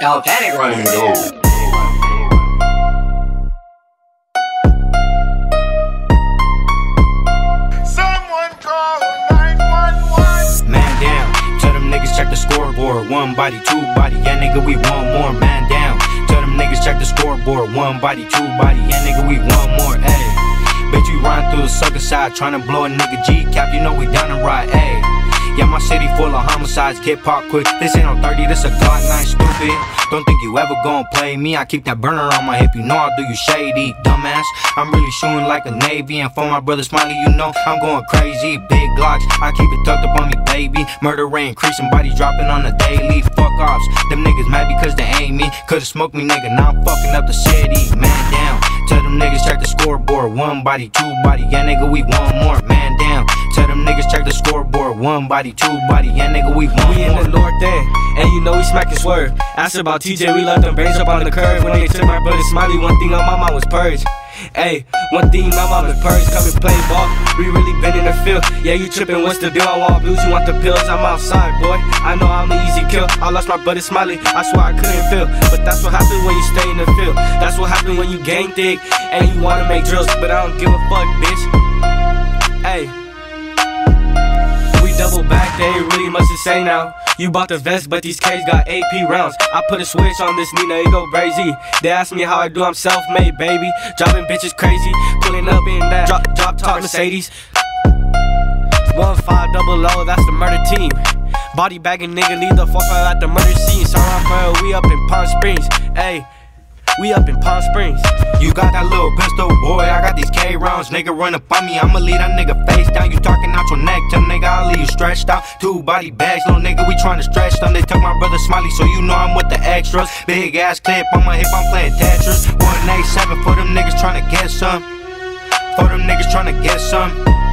Y'all panic running though. Someone call 911. Man down, tell them niggas check the scoreboard. One body, two body, yeah nigga we want more. Man down, tell them niggas check the scoreboard. One body, two body, yeah nigga we want more. Ayy, bitch you run through the sucker side, tryna blow a nigga G cap. You know we down to ride. Ayy. Yeah, my city full of homicides, get popped quick. This ain't no 30, this a Glock 9, stupid. Don't think you ever gon' play me. I keep that burner on my hip, you know I do you shady, dumbass. I'm really shooting like a Navy, and for my brother Smiley, you know I'm going crazy. Big Glocks, I keep it tucked up on me, baby. Murder rate increasing, bodies dropping on the daily. Fuck offs, them niggas mad because they ain't me. Could've smoked me, nigga, now I'm fucking up the city. Man down, tell them niggas check the scoreboard. One body, two body, yeah nigga, we want more. Man check the scoreboard. One body, two body, yeah nigga, we want We in the north end, and you know we smacking swerve. Asked about TJ, we left them brains up on the curb. When they took my brother Smiley, one thing on my mind was purge. Hey, one thing my mom was purge, come and play ball. We really been in the field. Yeah, you tripping, what's the deal? I want blues, you want the pills? I'm outside, boy. I know I'm an easy kill. I lost my brother Smiley, I swear I couldn't feel. But that's what happens when you stay in the field. That's what happens when you gang thick and you wanna make drills. But I don't give a fuck, bitch. Really much to say now. You bought the vest, but these K's got AP rounds. I put a switch on this Nina, it go crazy. They ask me how I do, I'm self made, baby. Dropping bitches crazy, pulling up in that drop, drop top Mercedes. One five double O, that's the murder team. Body bagging nigga, leave the fuck out at the murder scene. San Rafael, we up in Palm Springs. Hey, we up in Palm Springs. You got that little pistol, boy. I got these K rounds. Nigga run up on me, I'ma leave that nigga face down. You talking out your neck, tell nigga I'll leave you stretched out. Two body bags, little nigga, we tryna stretch them. They took my brother Smiley, so you know I'm with the extras. Big ass clip on my hip, I'm playing Tetris. 187 for them niggas tryna get some. For them niggas tryna get some.